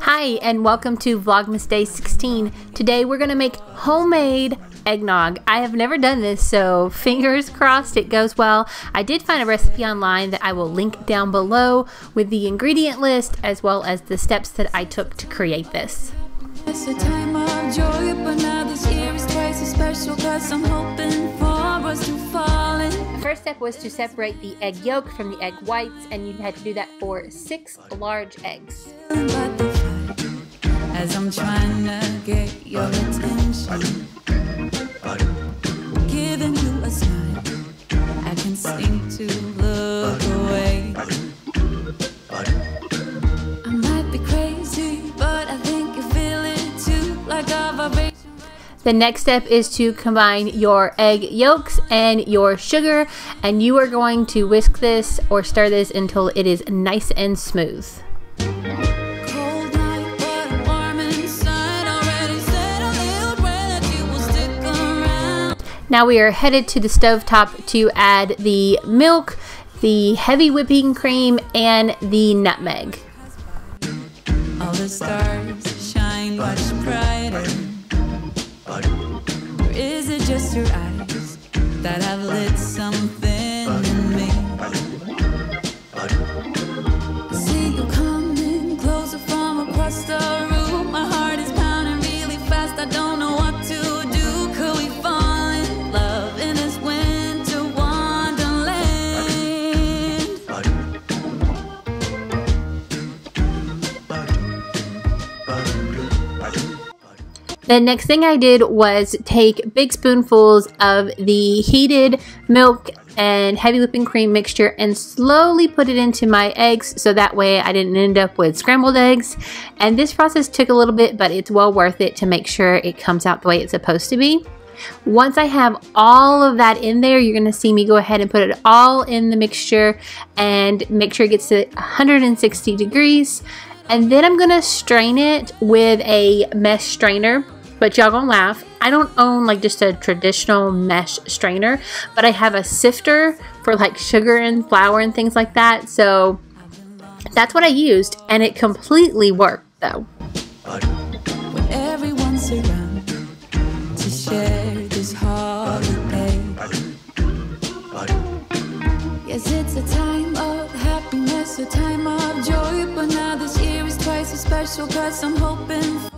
Hi, and welcome to Vlogmas Day 16. Today we're going to make homemade eggnog. I have never done this, so fingers crossed it goes well. I did find a recipe online that I will link down below with the ingredient list as well as the steps that I took to create this. It's a time of joy, but now this year is twice as special cause I'm hoping for us to fall in. First step was to separate the egg yolk from the egg whites, and you had to do that for six large eggs as I'm trying to get your attention. Giving you a smile, I can seem to look away. I might be crazy, but I think you feel it too, like a vibration. The next step is to combine your egg yolks and your sugar, and you are going to whisk this or stir this until it is nice and smooth. Now we are headed to the stove top to add the milk, the heavy whipping cream, and the nutmeg. All the stars shine much brighter. Or is it just your eyes that have lit something The next thing I did was take big spoonfuls of the heated milk and heavy whipping cream mixture and slowly put it into my eggs so that way I didn't end up with scrambled eggs. And this process took a little bit, but it's well worth it to make sure it comes out the way it's supposed to be. Once I have all of that in there, you're going to see me go ahead and put it all in the mixture and make sure it gets to 160 degrees. And then I'm going to strain it with a mesh strainer. But y'all gonna laugh. I don't own like just a traditional mesh strainer, but I have a sifter for like sugar and flour and things like that. So that's what I used and it completely worked though. When everyone's around to share this holiday. Yes, it's a time of happiness, a time of joy, but now this year is twice as special cause I'm hoping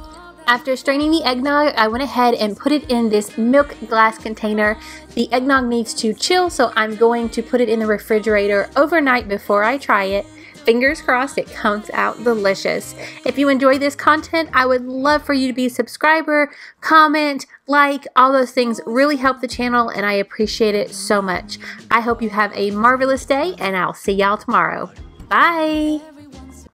after straining the eggnog, I went ahead and put it in this milk glass container. The eggnog needs to chill, so I'm going to put it in the refrigerator overnight before I try it. Fingers crossed it comes out delicious. If you enjoy this content, I would love for you to be a subscriber, comment, like, all those things really help the channel and I appreciate it so much. I hope you have a marvelous day and I'll see y'all tomorrow. Bye!